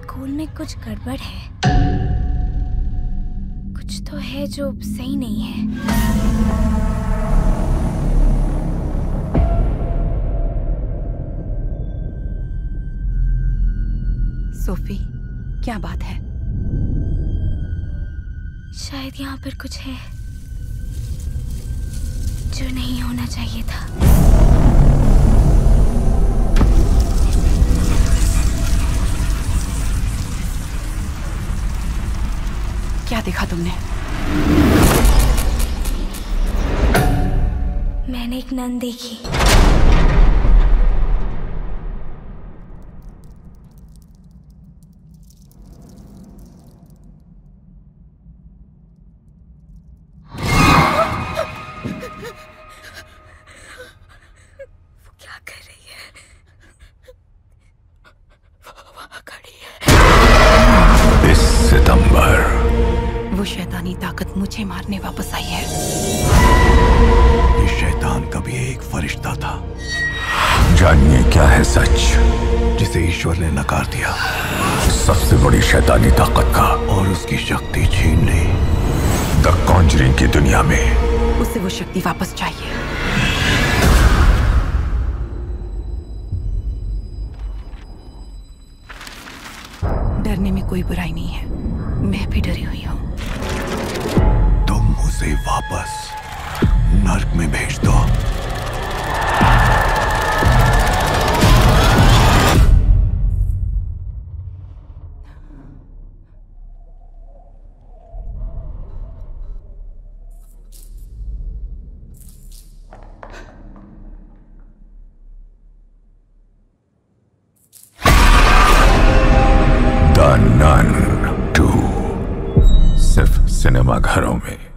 School में कुछ गड़बड़ है। कुछ तो है जो सही नहीं है। सोफी क्या बात है? शायद यहाँ पर कुछ है जो नहीं होना चाहिए था। क्या देखा तुमने? मैंने एक नन देखी। शैतानी ताकत मुझे मारने वापस आई है। ये शैतान कभी एक फरिश्ता था। जानिए क्या है सच जिसे ईश्वर ने नकार दिया। सबसे बड़ी शैतानी ताकत का और उसकी शक्ति छीन ली द कॉन्जरिंग की दुनिया में। उसे वो शक्ति वापस चाहिए। डरने में कोई बुराई नहीं है। मैं भी डरी हुई हूँ। उसे वापस नर्क में भेज दो। सिनेमा घरों में।